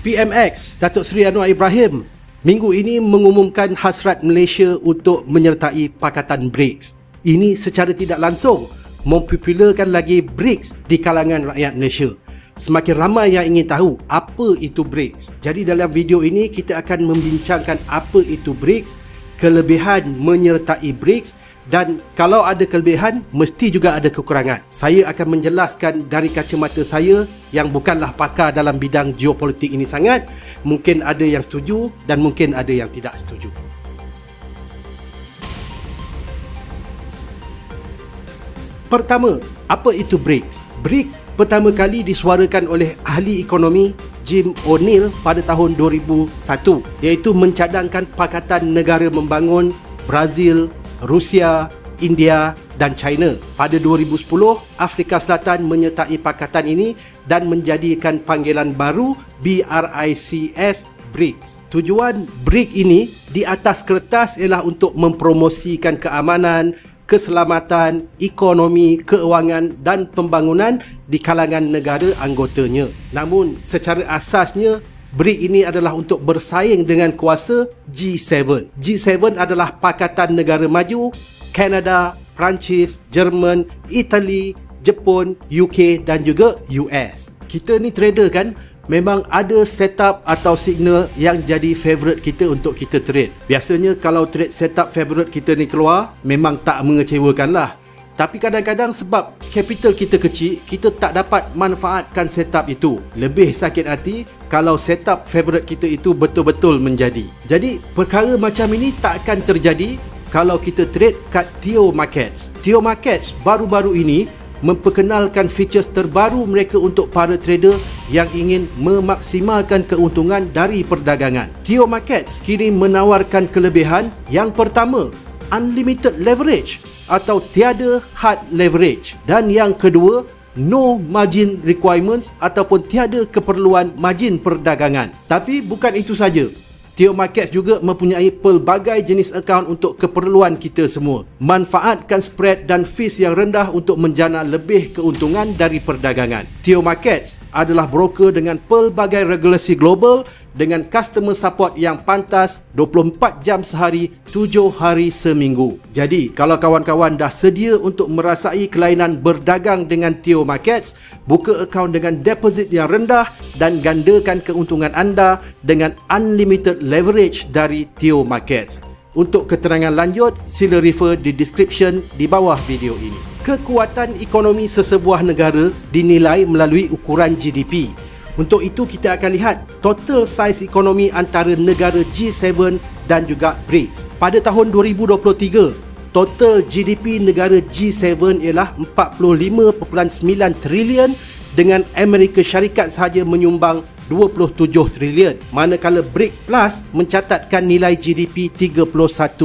PMX Datuk Seri Anwar Ibrahim minggu ini mengumumkan hasrat Malaysia untuk menyertai Pakatan BRICS. Ini secara tidak langsung mempopularkan lagi BRICS di kalangan rakyat Malaysia. Semakin ramai yang ingin tahu apa itu BRICS. Jadi dalam video ini kita akan membincangkan apa itu BRICS, kelebihan menyertai BRICS dan kalau ada kelebihan mesti juga ada kekurangan. Saya akan menjelaskan dari kacamata saya yang bukanlah pakar dalam bidang geopolitik ini sangat. Mungkin ada yang setuju dan mungkin ada yang tidak setuju. Pertama, apa itu BRICS? BRICS pertama kali disuarakan oleh ahli ekonomi Jim O'Neill pada tahun 2001 iaitu mencadangkan Pakatan Negara Membangun Brazil, Rusia, India dan China. Pada 2010, Afrika Selatan menyertai pakatan ini dan menjadikan panggilan baru BRICS BRICS. Tujuan BRICS ini di atas kertas ialah untuk mempromosikan keamanan, keselamatan, ekonomi, keuangan dan pembangunan di kalangan negara anggotanya. Namun secara asasnya BRIC ini adalah untuk bersaing dengan kuasa G7. G7 adalah pakatan negara maju, Kanada, Perancis, Jerman, Itali, Jepun, UK dan juga US. Kita ni trader kan, memang ada setup atau signal yang jadi favorite kita untuk kita trade. Biasanya kalau trade setup favorite kita ni keluar, memang tak mengecewakan lah. Tapi kadang-kadang sebab capital kita kecil, kita tak dapat manfaatkan setup itu. Lebih sakit hati kalau setup favorite kita itu betul-betul menjadi. Jadi, perkara macam ini tak akan terjadi kalau kita trade kat Theo Markets. Theo Markets baru-baru ini memperkenalkan features terbaru mereka untuk para trader yang ingin memaksimalkan keuntungan dari perdagangan. Theo Markets kini menawarkan kelebihan yang pertama, unlimited leverage atau tiada hard leverage dan yang kedua no margin requirements ataupun tiada keperluan margin perdagangan tapi bukan itu saja Theo Markets juga mempunyai pelbagai jenis akaun untuk keperluan kita semua. Manfaatkan spread dan fees yang rendah untuk menjana lebih keuntungan dari perdagangan. Theo Markets adalah broker dengan pelbagai regulasi global dengan customer support yang pantas 24 jam sehari 7 hari seminggu. Jadi, kalau kawan-kawan dah sedia untuk merasai kelainan berdagang dengan Theo Markets, buka akaun dengan deposit yang rendah dan gandakan keuntungan anda dengan unlimited leverage dari Theo Markets. Untuk keterangan lanjut, sila refer di description di bawah video ini. Kekuatan ekonomi sesebuah negara dinilai melalui ukuran GDP. Untuk itu kita akan lihat total size ekonomi antara negara G7 dan juga BRICS. Pada tahun 2023, total GDP negara G7 ialah 45.9 trilion dengan Amerika Syarikat sahaja menyumbang 27 trilion manakala BRIC Plus mencatatkan nilai GDP 31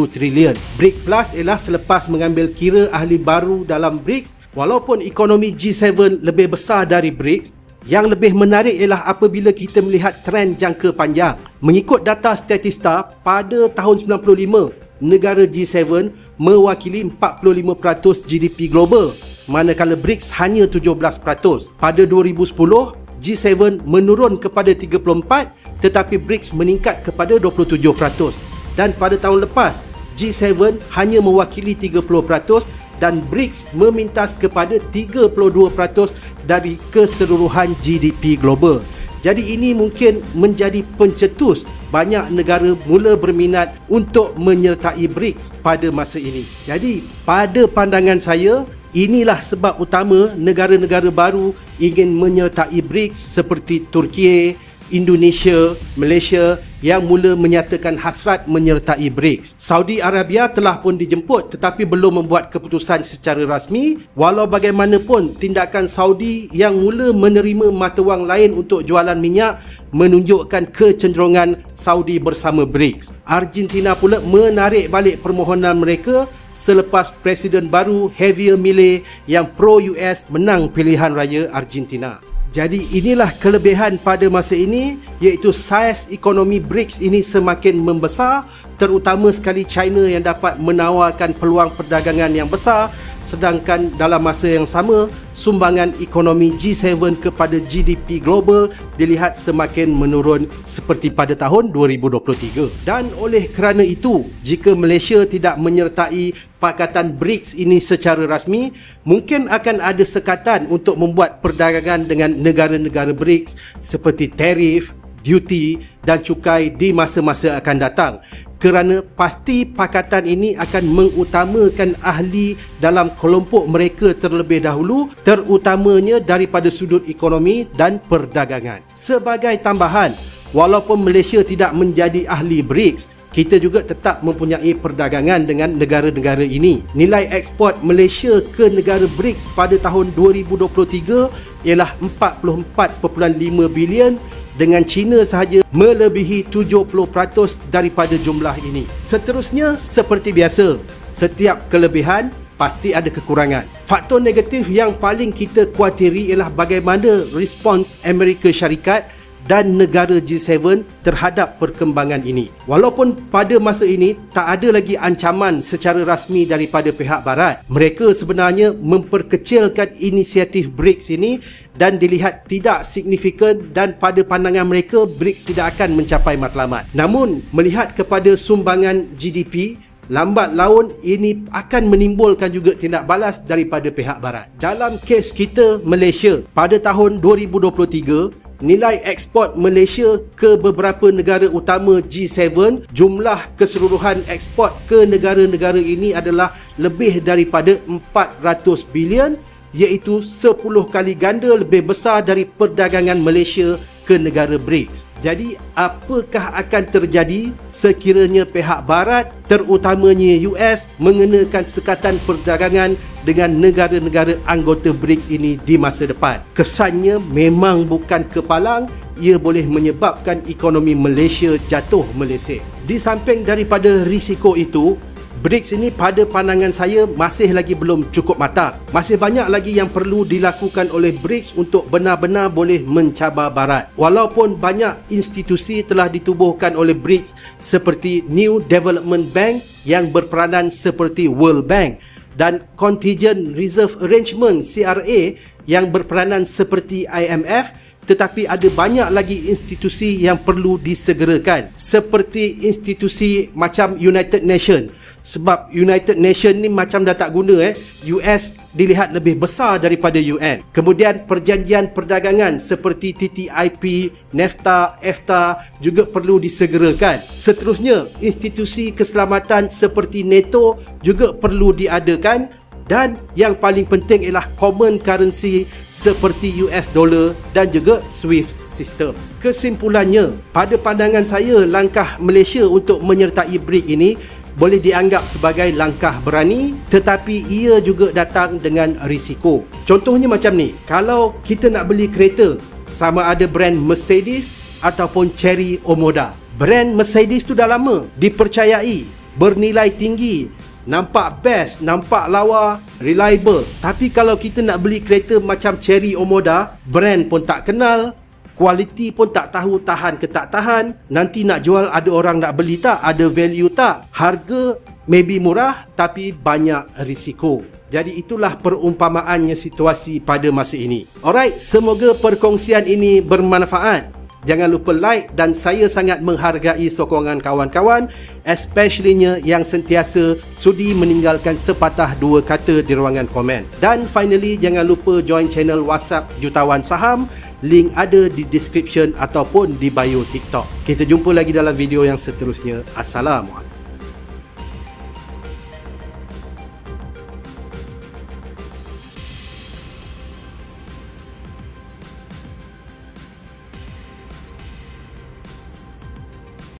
trilion. BRIC Plus ialah selepas mengambil kira ahli baru dalam BRICS walaupun ekonomi G7 lebih besar dari BRICS yang lebih menarik ialah apabila kita melihat trend jangka panjang. Mengikut data Statista, pada tahun 95, negara G7 mewakili 45% GDP global, manakala BRICS hanya 17%. Pada 2010, G7 menurun kepada 34 tetapi BRICS meningkat kepada 27%. Dan pada tahun lepas, G7 hanya mewakili 30% dan BRICS memintas kepada 32% dari keseluruhan GDP global. Jadi ini mungkin menjadi pencetus banyak negara mula berminat untuk menyertai BRICS pada masa ini. Jadi pada pandangan saya, inilah sebab utama negara-negara baru ingin menyertai BRICS seperti Turki, Indonesia, Malaysia yang mula menyatakan hasrat menyertai BRICS. Saudi Arabia telah pun dijemput tetapi belum membuat keputusan secara rasmi. Walau bagaimanapun tindakan Saudi yang mula menerima mata wang lain untuk jualan minyak menunjukkan kecenderungan Saudi bersama BRICS. Argentina pula menarik balik permohonan mereka selepas Presiden baru Javier Milei yang pro-US menang pilihan raya Argentina. Jadi inilah kelebihan pada masa ini iaitu saiz ekonomi BRICS ini semakin membesar terutama sekali China yang dapat menawarkan peluang perdagangan yang besar sedangkan dalam masa yang sama sumbangan ekonomi G7 kepada GDP global dilihat semakin menurun seperti pada tahun 2023 dan oleh kerana itu jika Malaysia tidak menyertai Pakatan BRICS ini secara rasmi mungkin akan ada sekatan untuk membuat perdagangan dengan negara-negara BRICS seperti tarif duty dan cukai di masa-masa akan datang kerana pasti pakatan ini akan mengutamakan ahli dalam kelompok mereka terlebih dahulu terutamanya daripada sudut ekonomi dan perdagangan. Sebagai tambahan, walaupun Malaysia tidak menjadi ahli BRICS, kita juga tetap mempunyai perdagangan dengan negara-negara ini. Nilai ekspor Malaysia ke negara BRICS pada tahun 2023 ialah 44.5 bilion dengan China sahaja melebihi 70% daripada jumlah ini. Seterusnya, seperti biasa, setiap kelebihan pasti ada kekurangan. Faktor negatif yang paling kita kuatiri ialah bagaimana respons Amerika Syarikat dan negara G7 terhadap perkembangan ini. Walaupun pada masa ini tak ada lagi ancaman secara rasmi daripada pihak barat, mereka sebenarnya memperkecilkan inisiatif BRICS ini dan dilihat tidak signifikan dan pada pandangan mereka BRICS tidak akan mencapai matlamat. Namun melihat kepada sumbangan GDP lambat laun ini akan menimbulkan juga tindak balas daripada pihak barat. Dalam kes kita Malaysia pada tahun 2023 nilai ekspor Malaysia ke beberapa negara utama G7 jumlah keseluruhan ekspor ke negara-negara ini adalah lebih daripada 400 bilion iaitu 10 kali ganda lebih besar dari perdagangan Malaysia ke negara BRICS. Jadi, apakah akan terjadi sekiranya pihak barat terutamanya US mengenakan sekatan perdagangan dengan negara-negara anggota BRICS ini di masa depan? Kesannya memang bukan kepalang, ia boleh menyebabkan ekonomi Malaysia jatuh melesek. Di samping daripada risiko itu, BRICS ini pada pandangan saya masih lagi belum cukup matang. Masih banyak lagi yang perlu dilakukan oleh BRICS untuk benar-benar boleh mencabar barat. Walaupun banyak institusi telah ditubuhkan oleh BRICS seperti New Development Bank yang berperanan seperti World Bank dan Contingent Reserve Arrangement CRA yang berperanan seperti IMF tetapi ada banyak lagi institusi yang perlu disegerakan. Seperti institusi macam United Nation. Sebab United Nation ni macam dah tak guna eh. US dilihat lebih besar daripada UN kemudian perjanjian perdagangan seperti TTIP NAFTA EFTA juga perlu disegerakan. Seterusnya institusi keselamatan seperti NATO juga perlu diadakan dan yang paling penting ialah common currency seperti US dollar dan juga SWIFT system. Kesimpulannya, pada pandangan saya langkah Malaysia untuk menyertai BRIC ini boleh dianggap sebagai langkah berani tetapi ia juga datang dengan risiko. Contohnya macam ni, kalau kita nak beli kereta sama ada brand Mercedes ataupun Cherry Omoda. Brand Mercedes tu dah lama dipercayai, bernilai tinggi nampak best, nampak lawa, reliable. Tapi kalau kita nak beli kereta macam Cherry Omoda, brand pun tak kenal, kualiti pun tak tahu tahan ke tak tahan, nanti nak jual ada orang nak beli tak, ada value tak, harga maybe murah tapi banyak risiko. Jadi itulah perumpamaannya situasi pada masa ini. Alright, semoga perkongsian ini bermanfaat. Jangan lupa like dan saya sangat menghargai sokongan kawan-kawan especiallynya yang sentiasa sudi meninggalkan sepatah dua kata di ruangan komen. Dan finally jangan lupa join channel WhatsApp Jutawan Saham link ada di description ataupun di bio TikTok. Kita jumpa lagi dalam video yang seterusnya. Assalamualaikum.